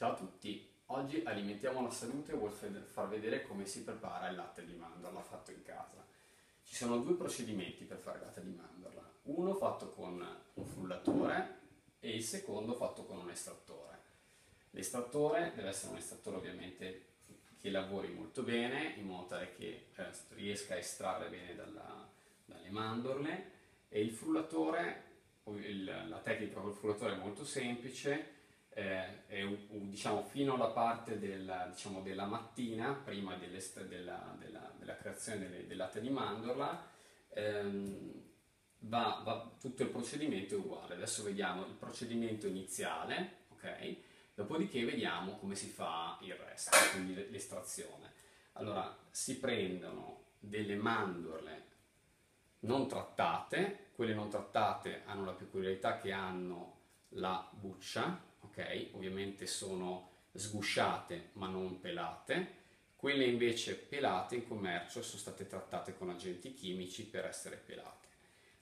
Ciao a tutti, oggi alimentiamo la salute vuol far vedere come si prepara il latte di mandorla fatto in casa. Ci sono due procedimenti per fare il latte di mandorla, uno fatto con un frullatore e il secondo fatto con un estrattore. L'estrattore deve essere un estrattore ovviamente che lavori molto bene in modo tale che eh, riesca a estrarre bene dalla, dalle mandorle e il frullatore, la tecnica col frullatore è molto semplice, eh, è diciamo, fino alla parte della, diciamo, della mattina, prima della, della, della, creazione delle, del latte di mandorla, ehm, va, va, tutto il procedimento è uguale. Adesso vediamo il procedimento iniziale, ok? Dopodiché vediamo come si fa il resto, quindi l'estrazione. Allora, si prendono delle mandorle non trattate, quelle non trattate hanno la peculiarità che hanno la buccia, ok? Ovviamente sono sgusciate ma non pelate, quelle invece pelate in commercio sono state trattate con agenti chimici per essere pelate.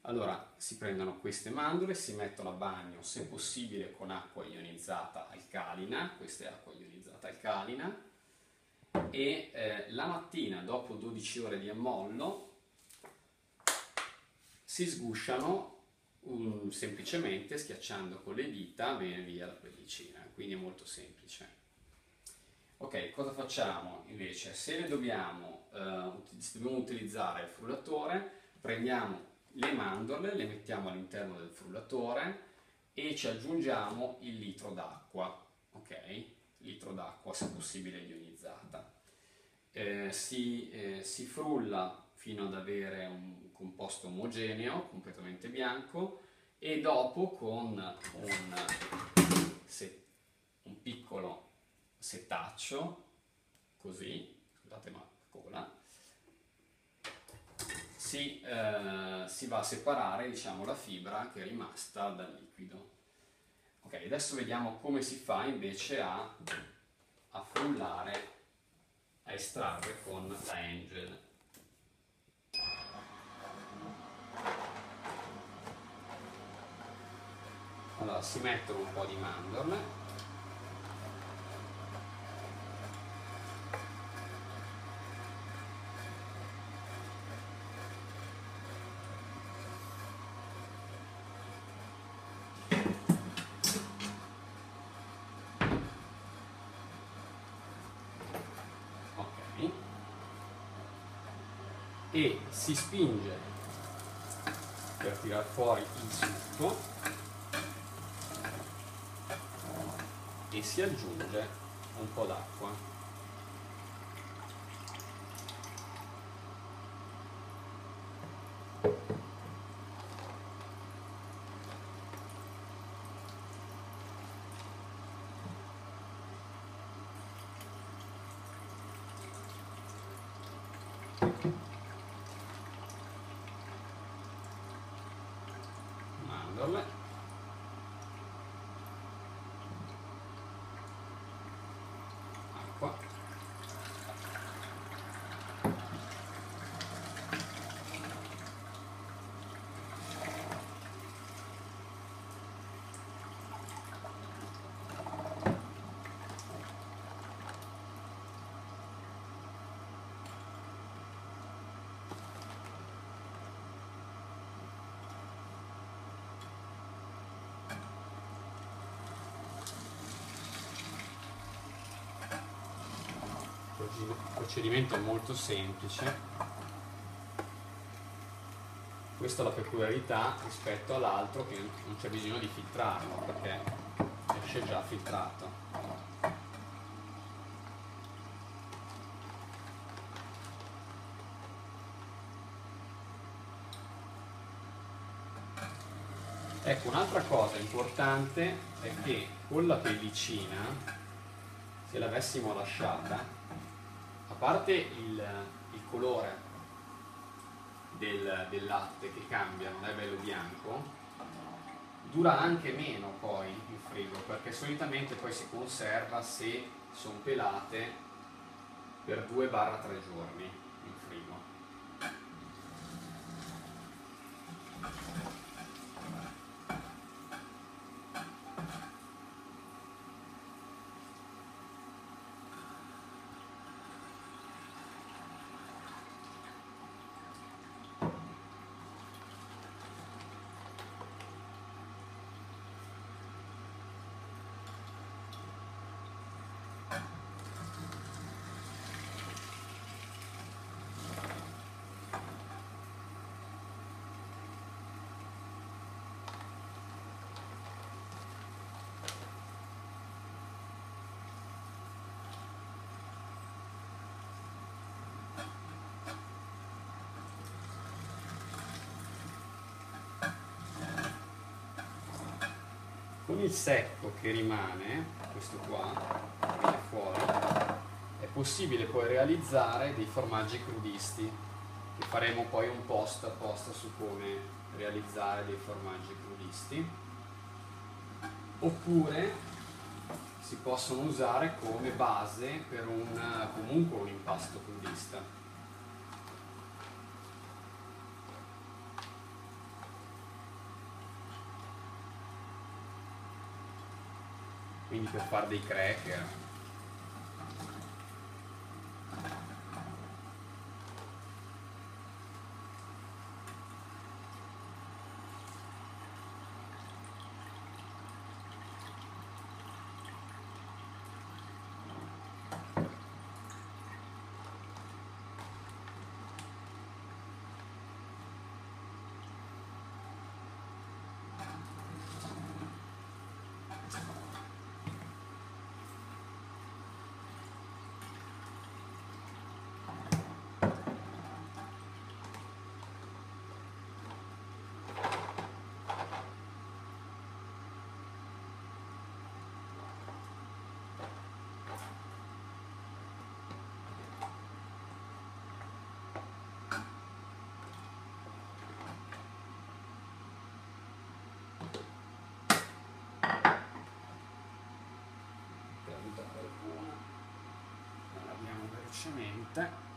Allora si prendono queste mandorle, si mettono a bagno se possibile con acqua ionizzata alcalina, questa è acqua ionizzata alcalina, e eh, la mattina dopo 12 ore di ammollo si sgusciano um, semplicemente schiacciando con le dita viene via la pellicina, quindi è molto semplice. Ok, cosa facciamo invece? Se dobbiamo, uh, dobbiamo utilizzare il frullatore, prendiamo le mandorle, le mettiamo all'interno del frullatore e ci aggiungiamo il litro d'acqua, ok? Litro d'acqua se possibile ionizzata. Eh, si, eh, si frulla fino ad avere un composto omogeneo, completamente bianco, e dopo con un, se, un piccolo setaccio, così, scusate ma cola, si, eh, si, va a separare diciamo, la fibra che è rimasta dal liquido. Ok, adesso vediamo come si fa invece a, a frullare, a estrarre con la Angel. Allora si mettono un po' di mandorle. E si spinge per tirar fuori il succo e si aggiunge un po' d'acqua. mandorle procedimento molto semplice. Questa è la peculiarità rispetto all'altro che non c'è bisogno di filtrarlo perché esce già filtrato. Ecco un'altra cosa importante è che con la pellicina se l'avessimo lasciata parte il, il colore del, del, latte che cambia, non è bello bianco, dura anche meno poi in frigo perché solitamente poi si conserva se sono pelate per 2-3 giorni in frigo. Con il secco che rimane, questo qua, che viene fuori, è possibile poi realizzare dei formaggi crudisti, che faremo poi un post apposta su come realizzare dei formaggi crudisti. Oppure si possono usare come base per un, comunque un impasto crudista. Quindi per fare dei cracker velocemente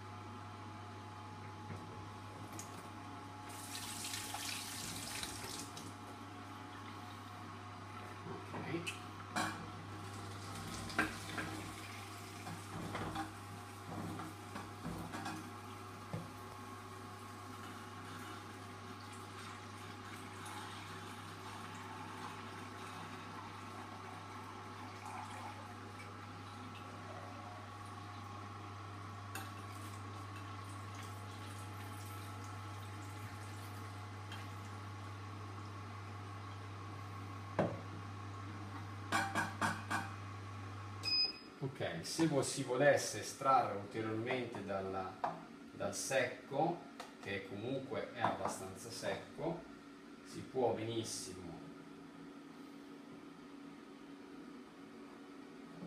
Ok, se si volesse estrarre ulteriormente dalla, dal secco, che comunque è abbastanza secco, si può benissimo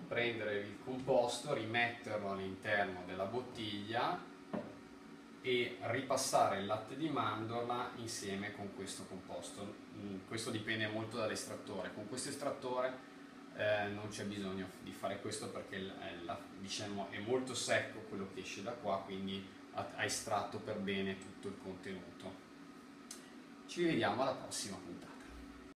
prendere il composto, rimetterlo all'interno della bottiglia e ripassare il latte di mandorla insieme con questo composto. Mm, questo dipende molto dall'estrattore. Con questo estrattore eh, non c'è bisogno di fare questo perché eh, la, diciamo, è molto secco quello che esce da qua, quindi ha estratto per bene tutto il contenuto. Ci vediamo alla prossima puntata.